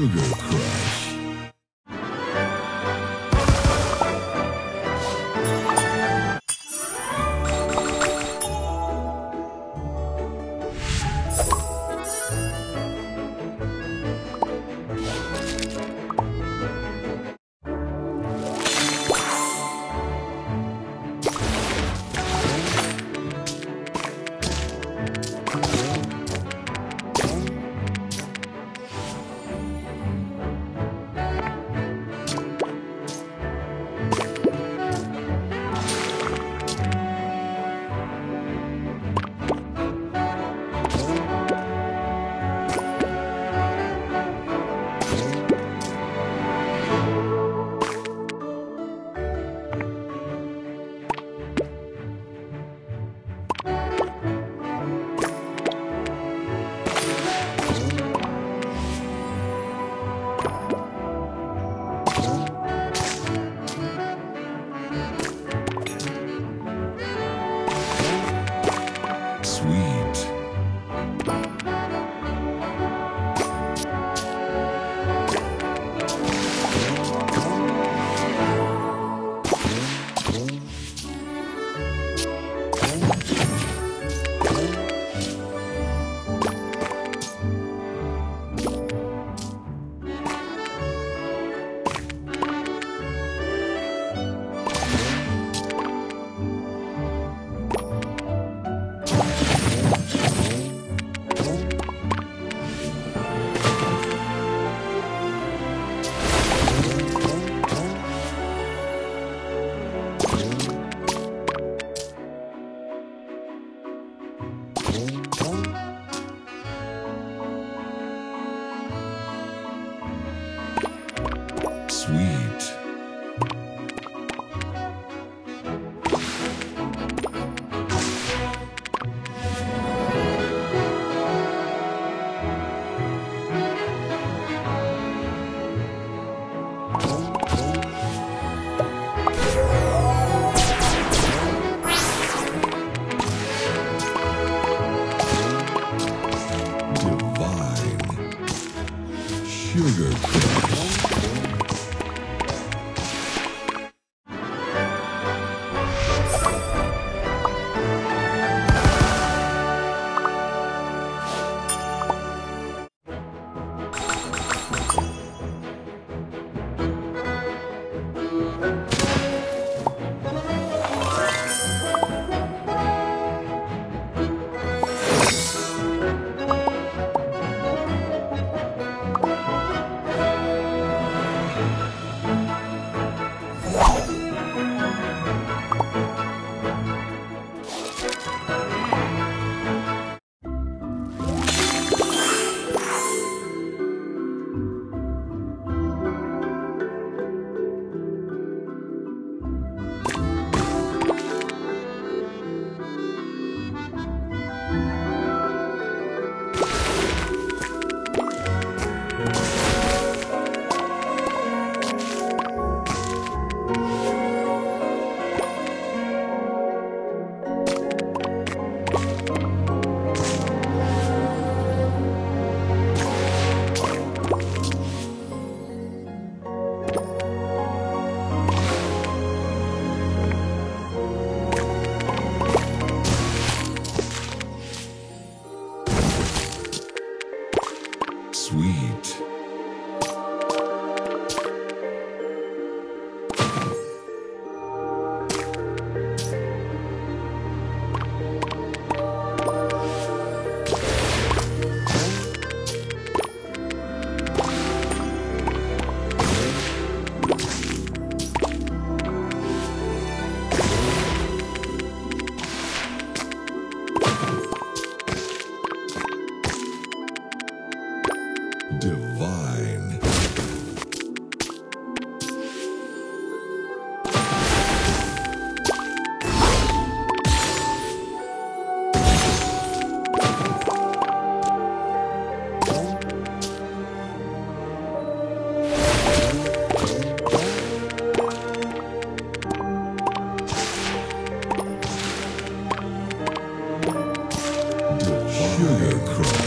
Sugar Crush. Sugar Crush. Killer Croc.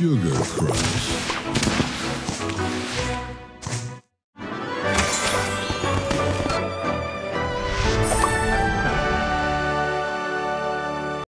Sugar Crush.